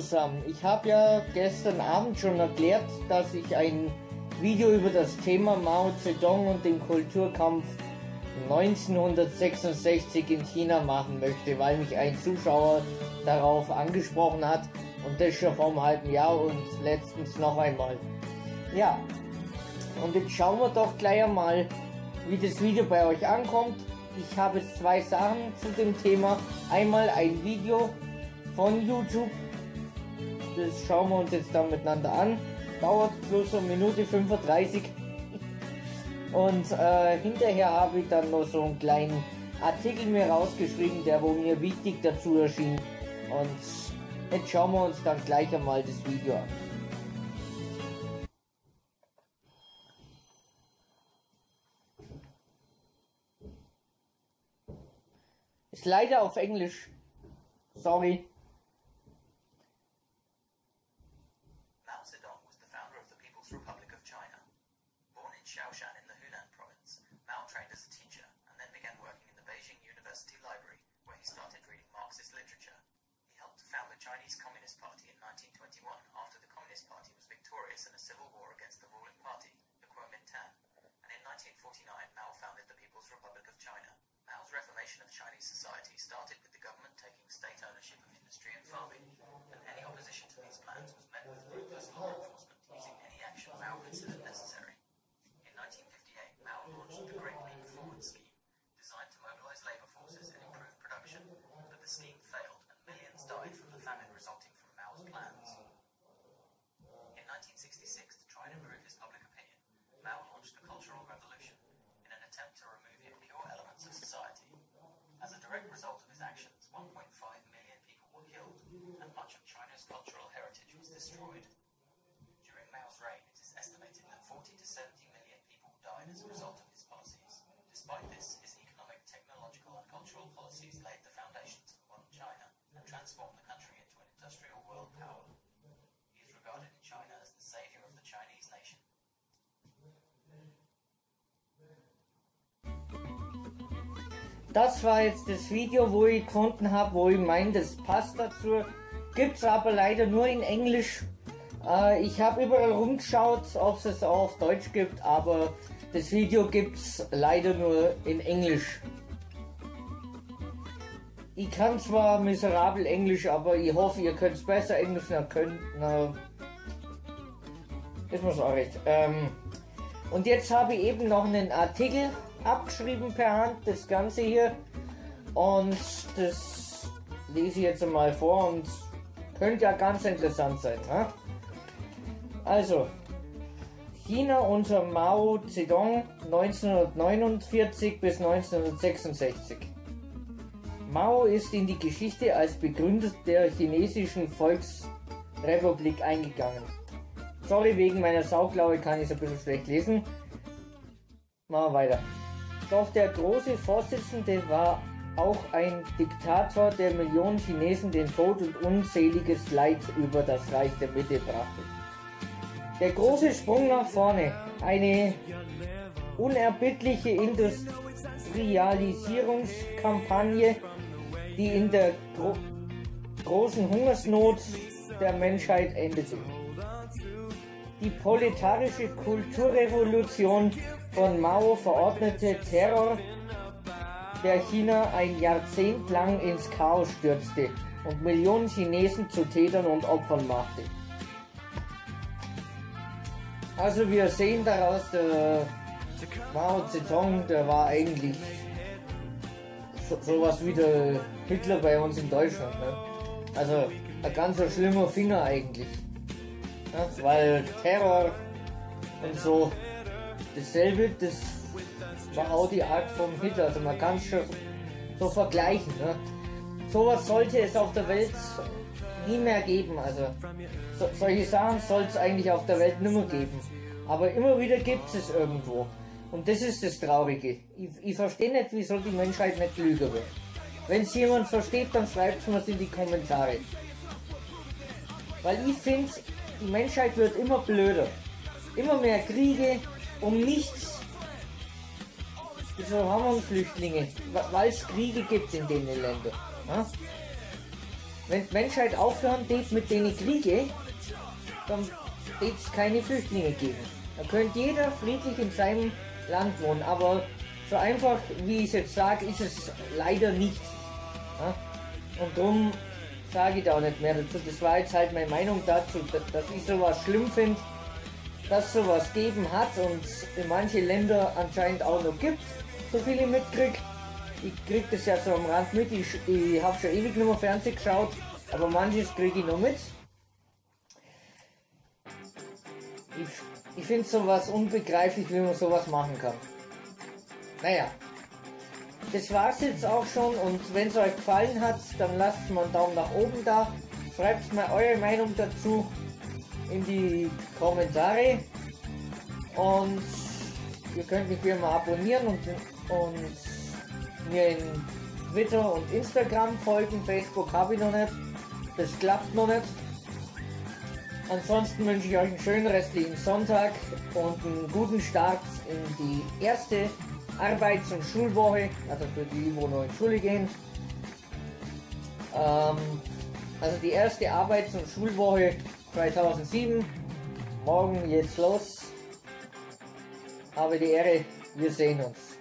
zusammen, ich habe ja gestern Abend schon erklärt, dass ich ein Video über das Thema Mao Zedong und den Kulturkampf 1966 in China machen möchte, weil mich ein Zuschauer darauf angesprochen hat und das schon vor einem halben Jahr und letztens noch einmal. Ja, und jetzt schauen wir doch gleich einmal, wie das Video bei euch ankommt. Ich habe zwei Sachen zu dem Thema. Einmal ein Video von YouTube. Das schauen wir uns jetzt dann miteinander an. Dauert bloß eine Minute 35. Und äh, hinterher habe ich dann noch so einen kleinen Artikel mir rausgeschrieben, der wo mir wichtig dazu erschien. Und jetzt schauen wir uns dann gleich einmal das Video an. Ist leider auf Englisch. Sorry. In in the Hunan province, Mao trained as a teacher and then began working in the Beijing University Library, where he started reading Marxist literature. He helped to found the Chinese Communist Party in 1921 after the Communist Party was victorious in a civil war against the ruling party, the Kuomintang. And in 1949, Mao founded the People's Republic of China. Mao's reformation of Chinese society started with the government taking state ownership direct result of his actions, 1.5 million people were killed, and much of China's cultural heritage was destroyed. Das war jetzt das Video, wo ich gefunden habe, wo ich meine, das passt dazu. Gibt's aber leider nur in Englisch. Äh, ich habe überall rumgeschaut, ob es auch auf Deutsch gibt, aber das Video gibt's leider nur in Englisch. Ich kann zwar miserabel Englisch, aber ich hoffe, ihr könnt besser Englisch. Na, könnt, na, ist mir so recht. Ähm, und jetzt habe ich eben noch einen Artikel abgeschrieben per Hand, das Ganze hier. Und das lese ich jetzt mal vor und könnte ja ganz interessant sein. Ne? Also, China unter Mao Zedong 1949 bis 1966. Mao ist in die Geschichte als Begründer der chinesischen Volksrepublik eingegangen. Sorry, wegen meiner Sauklaue kann ich es ein bisschen schlecht lesen. Machen wir weiter. Doch der große Vorsitzende war auch ein Diktator, der Millionen Chinesen den Tod und unzähliges Leid über das Reich der Mitte brachte. Der große Sprung nach vorne, eine unerbittliche Industrialisierungskampagne, die in der gro großen Hungersnot der Menschheit endete. Die proletarische Kulturrevolution von Mao verordnete Terror, der China ein Jahrzehnt lang ins Chaos stürzte und Millionen Chinesen zu Tätern und Opfern machte. Also wir sehen daraus, der Mao Zedong, der war eigentlich so, sowas wie der Hitler bei uns in Deutschland. Ne? Also ein ganz schlimmer Finger eigentlich. Ne? Weil Terror und so dasselbe, das war auch die Art vom Hitler. Also man kann es schon so vergleichen. Ne? Sowas sollte es auf der Welt nie mehr geben. Also so, solche Sachen soll es eigentlich auf der Welt nicht mehr geben. Aber immer wieder gibt es irgendwo. Und das ist das Traurige. Ich, ich verstehe nicht, wieso die Menschheit nicht klüger wird. Wenn es jemand versteht, dann schreibt es mir in die Kommentare. Weil ich finde, die Menschheit wird immer blöder. Immer mehr Kriege um nichts. Wieso haben wir Flüchtlinge? Weil es Kriege gibt in den Ländern. Ja? wenn die Menschheit aufhören tät mit denen Kriege, dann wird es keine Flüchtlinge geben. Da könnte jeder friedlich in seinem Land wohnen, aber so einfach, wie ich es jetzt sage, ist es leider nicht. Ja? Und darum sage ich da auch nicht mehr dazu. Das war jetzt halt meine Meinung dazu, dass ich sowas schlimm finde, dass sowas geben hat und in manche Länder anscheinend auch noch gibt, so viele mitkriegt. Ich krieg das ja so am Rand mit, ich, ich habe schon ewig nicht mehr Fernsehen geschaut, aber manches kriege ich noch mit. Ich, ich finde sowas unbegreiflich, wie man sowas machen kann. Naja, das war's jetzt auch schon und wenn es euch gefallen hat, dann lasst mal einen Daumen nach oben da. Schreibt mal eure Meinung dazu in die Kommentare und ihr könnt mich wie immer abonnieren und, und mir in Twitter und Instagram folgen. Facebook habe ich noch nicht. Das klappt noch nicht. Ansonsten wünsche ich euch einen schönen restlichen Sonntag und einen guten Start in die erste Arbeits- und Schulwoche, also für die, wo noch in Schule gehen. Ähm, also die erste Arbeits- und Schulwoche 2007. Morgen jetzt los. Habe die Ehre, wir sehen uns.